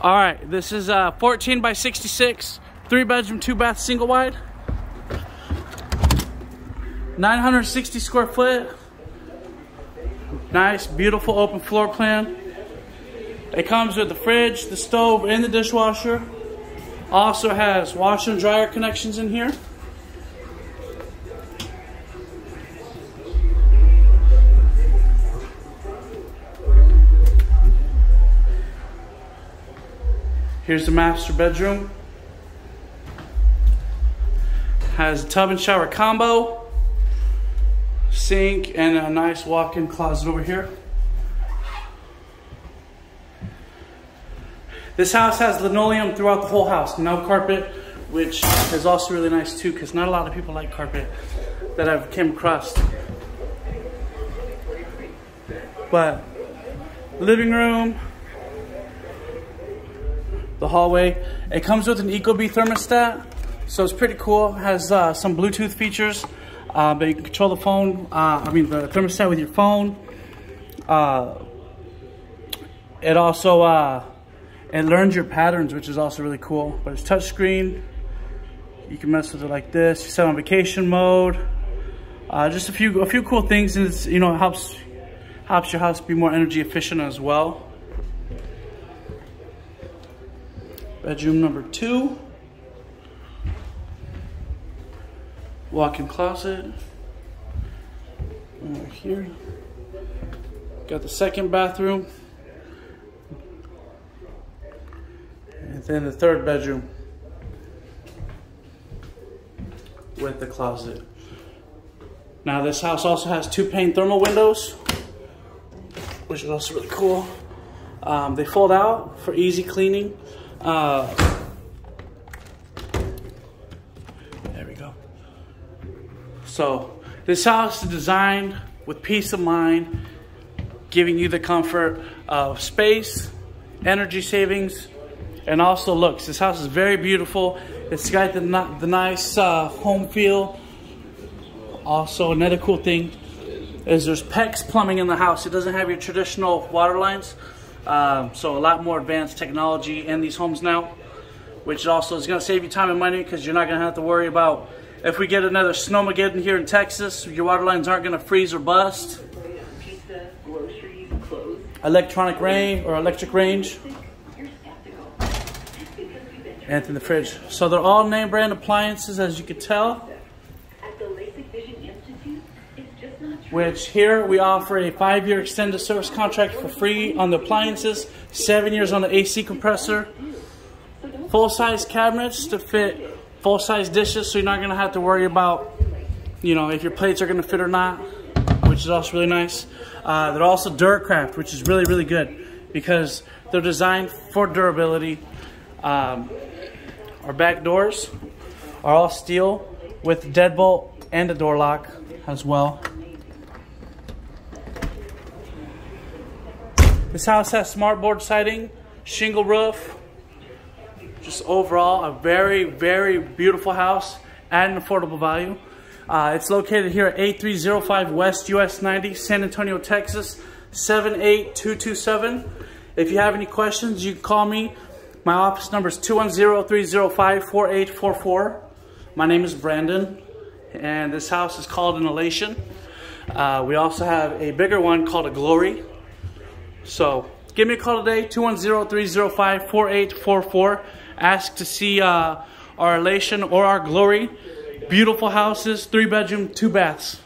All right, this is a 14 by 66, three bedroom, two bath, single wide. 960 square foot. Nice, beautiful open floor plan. It comes with the fridge, the stove, and the dishwasher. Also has washer and dryer connections in here. Here's the master bedroom. Has a tub and shower combo, sink, and a nice walk-in closet over here. This house has linoleum throughout the whole house, no carpet, which is also really nice too, because not a lot of people like carpet that I've came across. But living room, the hallway. It comes with an Ecobee thermostat, so it's pretty cool. It has uh, some Bluetooth features, uh, but you can control the phone, uh, I mean the thermostat with your phone. Uh, it also, uh, it learns your patterns, which is also really cool, but it's touchscreen. You can mess with it like this. You set on vacation mode. Uh, just a few, a few cool things, and it's, you know, it helps, helps your house be more energy efficient as well. Bedroom number two. Walk-in closet. Over here. Got the second bathroom. And then the third bedroom. With the closet. Now this house also has two pane thermal windows. Which is also really cool. Um, they fold out for easy cleaning. Uh, there we go. So this house is designed with peace of mind, giving you the comfort of space, energy savings, and also looks. This house is very beautiful. It's got the, the nice uh, home feel. Also, another cool thing is there's PEX plumbing in the house. It doesn't have your traditional water lines. Um, so a lot more advanced technology in these homes now, which also is going to save you time and money because you're not going to have to worry about if we get another snowmageddon here in Texas, your water lines aren't going to freeze or bust. Electronic rain or electric range. And in the fridge. So they're all name brand appliances as you can tell. Which here we offer a five-year extended service contract for free on the appliances, seven years on the AC compressor, full-size cabinets to fit full-size dishes, so you're not gonna have to worry about, you know, if your plates are gonna fit or not, which is also really nice. Uh, they're also Duracraft, which is really, really good because they're designed for durability. Um, our back doors are all steel with deadbolt and a door lock as well. This house has smartboard siding, shingle roof. Just overall, a very, very beautiful house at an affordable value. Uh, it's located here at 8305 West US 90, San Antonio, Texas, 78227. If you have any questions, you can call me. My office number is 210-305-4844. My name is Brandon, and this house is called an Elation. Uh, we also have a bigger one called a Glory. So give me a call today, 210-305-4844. Ask to see uh, our elation or our glory. Beautiful houses, three bedroom, two baths.